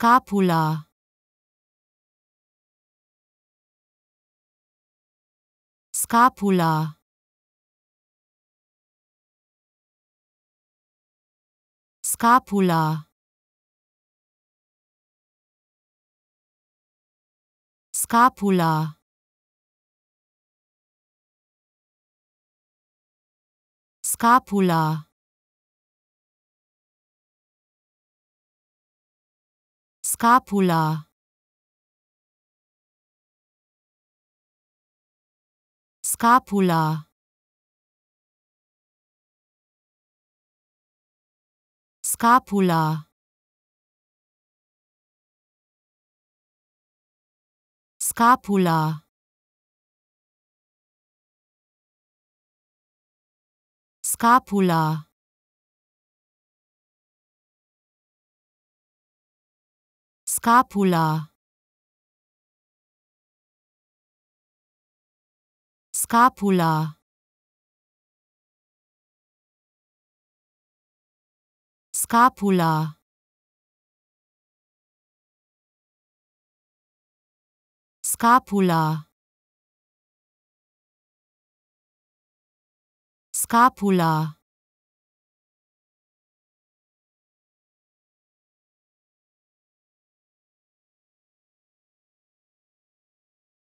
Scapula. Scapula. Scapula. Scapula. Scapula Scapula. Scapula. Scapula. Scapula. Scapula Scapula. Scapula. Scapula. Scapula. Scapula